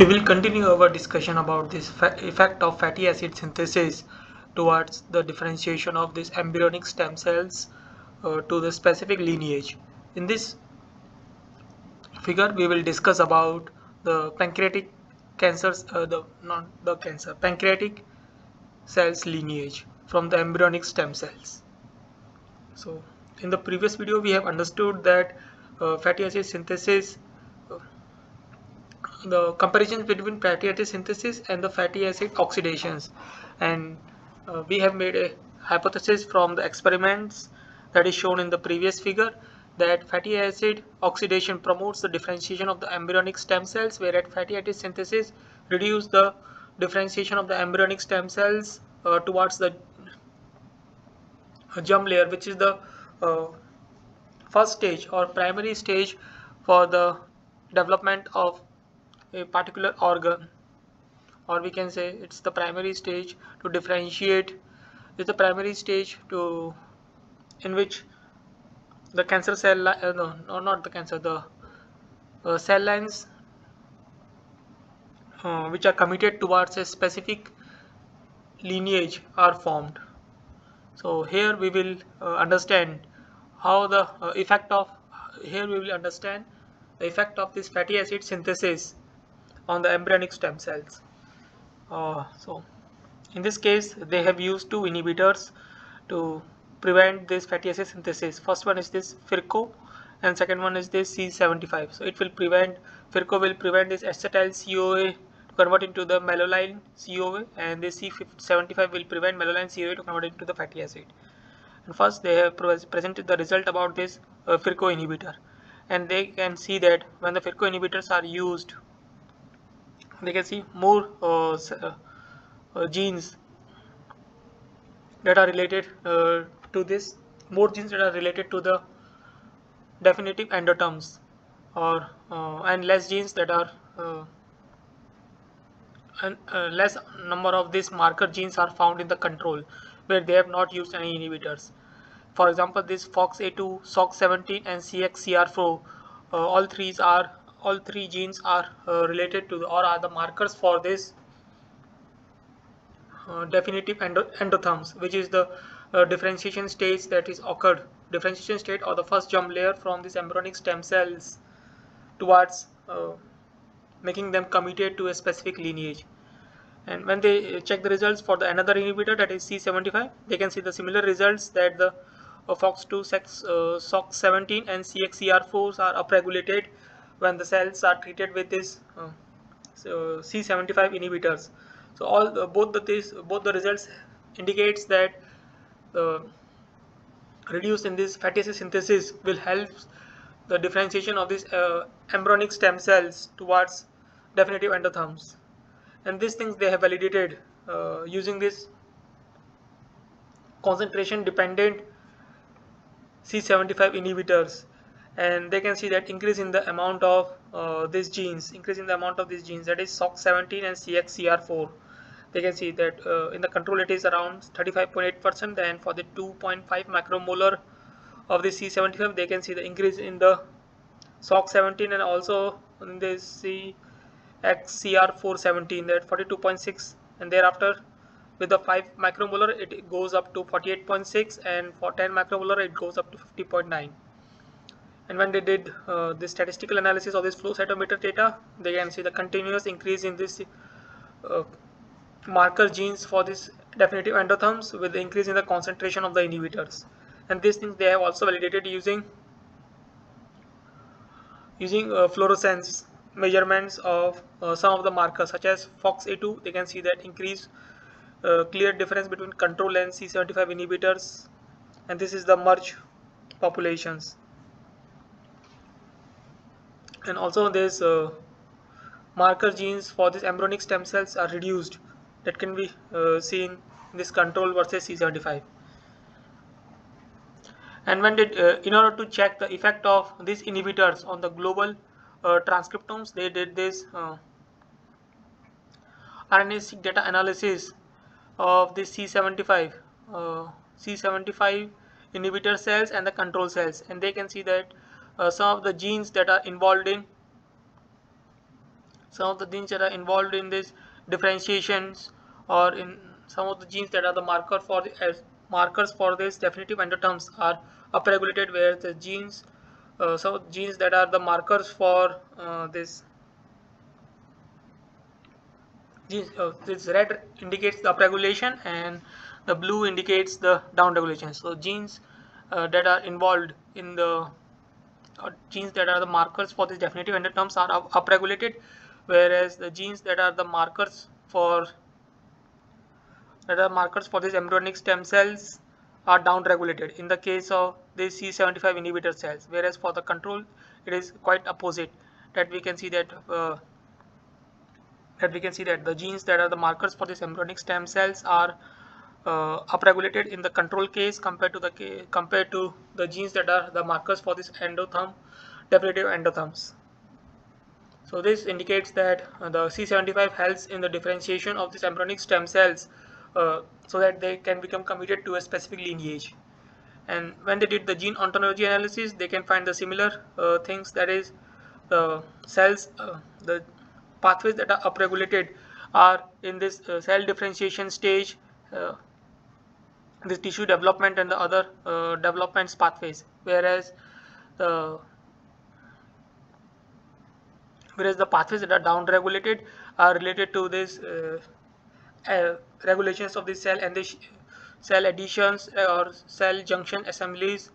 We will continue our discussion about this effect of fatty acid synthesis towards the differentiation of these embryonic stem cells uh, to the specific lineage. In this figure, we will discuss about the pancreatic cancers, uh, the not the cancer, pancreatic cells lineage from the embryonic stem cells. So, in the previous video, we have understood that uh, fatty acid synthesis the comparisons between fatty acid synthesis and the fatty acid oxidations. And uh, we have made a hypothesis from the experiments that is shown in the previous figure that fatty acid oxidation promotes the differentiation of the embryonic stem cells whereas fatty acid synthesis reduce the differentiation of the embryonic stem cells uh, towards the germ layer which is the uh, first stage or primary stage for the development of a particular organ. Or we can say it's the primary stage to differentiate is the primary stage to in which the cancer cell uh, no, no not the cancer the uh, cell lines uh, which are committed towards a specific lineage are formed. So here we will uh, understand how the uh, effect of here we will understand the effect of this fatty acid synthesis on the embryonic stem cells. Uh, so in this case they have used two inhibitors to prevent this fatty acid synthesis. First one is this FIRCO and second one is this C75. So it will prevent FIRCO will prevent this acetyl CoA to convert into the malonyl CoA and this C75 will prevent malonyl CoA to convert into the fatty acid. And first they have presented the result about this uh, FIRCO inhibitor and they can see that when the FIRCO inhibitors are used they can see more uh, uh, genes that are related uh, to this. More genes that are related to the definitive endoderms or uh, and less genes that are uh, and uh, less number of these marker genes are found in the control where they have not used any inhibitors. For example this FOXA2 SOX17 and CXCR4 all three are all three genes are uh, related to or are the markers for this uh, definitive endo endoderms which is the uh, differentiation stage that is occurred. Differentiation state or the first germ layer from these embryonic stem cells towards uh, making them committed to a specific lineage. And when they check the results for the another inhibitor that is C75 they can see the similar results that the uh, FOX2 sex, uh, SOX17 and CXCR4s are upregulated when the cells are treated with this uh, so C75 inhibitors. So all the, both the this both the results indicates that the reduce in this fatty acid synthesis will help the differentiation of these uh, embryonic stem cells towards definitive endoderms and these things they have validated uh, using this concentration dependent C75 inhibitors and they can see that increase in the amount of uh, these genes increase in the amount of these genes that is SOX17 and CXCR4 they can see that uh, in the control it is around 35.8 percent then for the 2.5 micromolar of the C75 they can see the increase in the SOX17 and also in the CXCR417 that 42.6 and thereafter with the 5 micromolar it goes up to 48.6 and for 10 micromolar it goes up to 50.9 and when they did uh, the statistical analysis of this flow cytometer data they can see the continuous increase in this uh, marker genes for this definitive endoderms with the increase in the concentration of the inhibitors. And these things they have also validated using using uh, fluorescence measurements of uh, some of the markers such as FOXA2 they can see that increase uh, clear difference between control and C75 inhibitors and this is the merge populations and also these uh, marker genes for these embryonic stem cells are reduced. That can be uh, seen in this control versus C75 and when did uh, in order to check the effect of these inhibitors on the global uh, transcriptomes they did this uh, RNA-seq data analysis of this C75 uh, C75 inhibitor cells and the control cells. And they can see that uh, some of the genes that are involved in some of the genes that are involved in this differentiations or in some of the genes that are the marker for the uh, markers for this definitive endoderms are upregulated where the genes uh, some genes that are the markers for uh, this uh, this red indicates the upregulation and the blue indicates the downregulation. So genes uh, that are involved in the genes that are the markers for these definitive endoderms are up upregulated whereas the genes that are the markers for that are markers for these embryonic stem cells are downregulated. In the case of the C75 inhibitor cells whereas for the control it is quite opposite that we can see that uh, that we can see that the genes that are the markers for these embryonic stem cells are uh, upregulated in the control case compared to the compared to the genes that are the markers for this endoderm definitive endoderms. So this indicates that uh, the C75 helps in the differentiation of these embryonic stem cells uh, so that they can become committed to a specific lineage. And when they did the gene ontology analysis, they can find the similar uh, things that is the cells, uh, the pathways that are upregulated are in this uh, cell differentiation stage uh, this tissue development and the other uh, developments pathways. Whereas the whereas the pathways that are down regulated are related to this uh, uh, regulations of the cell and the cell adhesions or cell junction assemblies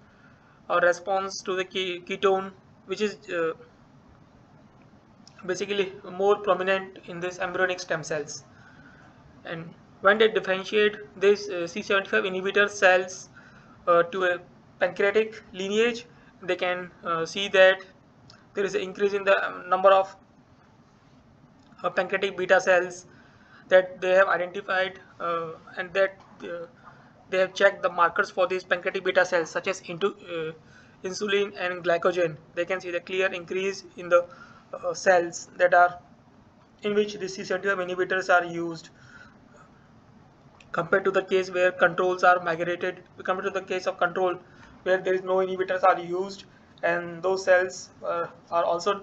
or response to the ketone which is uh, basically more prominent in this embryonic stem cells. And when they differentiate these uh, C75 inhibitor cells uh, to a pancreatic lineage they can uh, see that there is an increase in the number of uh, pancreatic beta cells that they have identified uh, and that uh, they have checked the markers for these pancreatic beta cells such as into insulin and glucagon. They can see the clear increase in the cells that are in which the C75 inhibitors are used compared to the case where controls are migrated compared to the case of control where there is no inhibitors are used and those cells uh, are also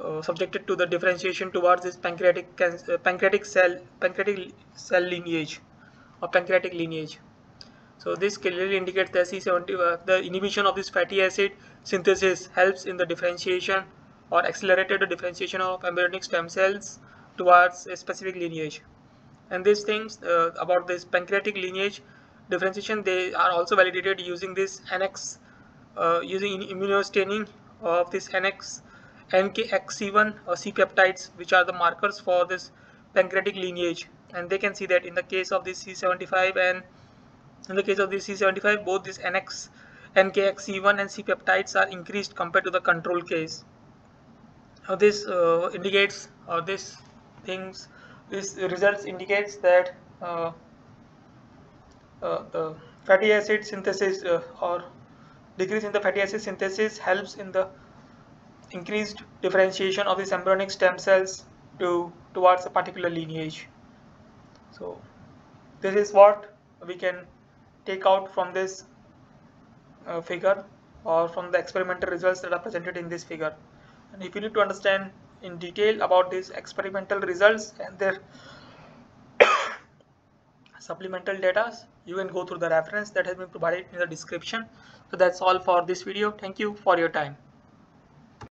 uh, subjected to the differentiation towards this pancreatic uh, pancreatic cell pancreatic cell lineage or pancreatic lineage. So this clearly indicates that C70 uh, the inhibition of this fatty acid synthesis helps in the differentiation or accelerated the differentiation of embryonic stem cells towards a specific lineage and these things uh, about this pancreatic lineage differentiation they are also validated using this NX uh, using immunostaining of this NX NKX1 or C peptides which are the markers for this pancreatic lineage. And they can see that in the case of this C75 and in the case of this C75 both this NX NKX1 and C peptides are increased compared to the control case. Now this uh, indicates or this things this results indicates that uh, uh, the fatty acid synthesis uh, or decrease in the fatty acid synthesis helps in the increased differentiation of these embryonic stem cells to towards a particular lineage. So this is what we can take out from this uh, figure or from the experimental results that are presented in this figure. And if you need to understand in detail about these experimental results and their supplemental data. You can go through the reference that has been provided in the description. So that's all for this video. Thank you for your time